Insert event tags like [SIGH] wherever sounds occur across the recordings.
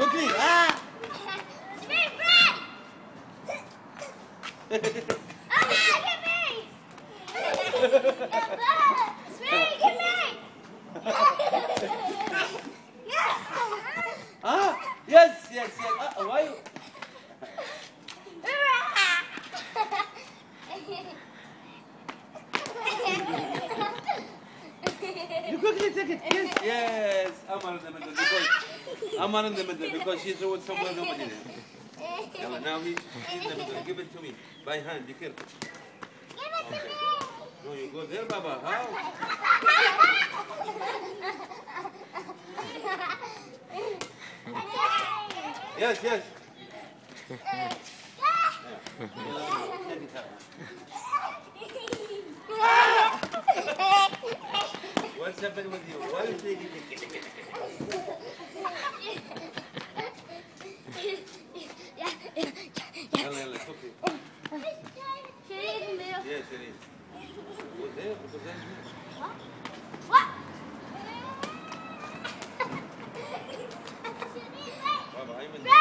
Look! Ah! Spring bread! oh, no! Yes, yes, yes. Ah, you quickly take it. Yes, yes middle because she threw it somewhere nobody there. Now he, he's in the middle. Give it to me by hand. Be careful. No, you go there, Baba. How? Yes, yes. [LAUGHS] Yeah. Yalla, take it out. What's happened with you? Why are you taking it? Yalla, yalla, it's okay. Yes, it is. Go there because that's me. Baba, I'm in there.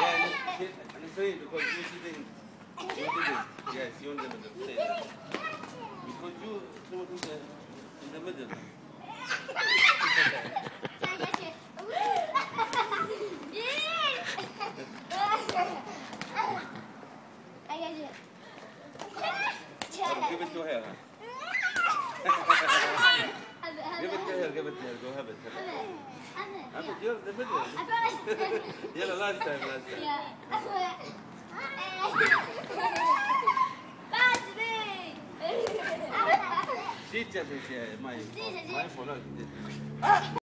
Yeah, and it's- saying because you didn't. You didn't. Yes, you're in the middle. Say that. Because you threw it in the, in the middle. Baba, give it to her. Give it to her, give it to her. Go have it. Have it. Have it. You're the middle. Yeah, last time, last time. Yeah. She just is my, my fault.